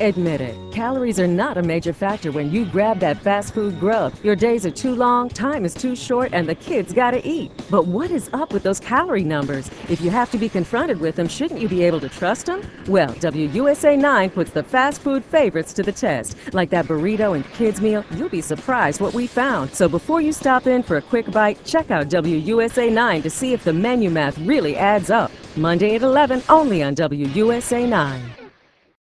Admit it, calories are not a major factor when you grab that fast food grub. Your days are too long, time is too short, and the kids gotta eat. But what is up with those calorie numbers? If you have to be confronted with them, shouldn't you be able to trust them? Well, WUSA 9 puts the fast food favorites to the test. Like that burrito and kids meal, you'll be surprised what we found. So before you stop in for a quick bite, check out WUSA 9 to see if the menu math really adds up. Monday at 11, only on WUSA 9.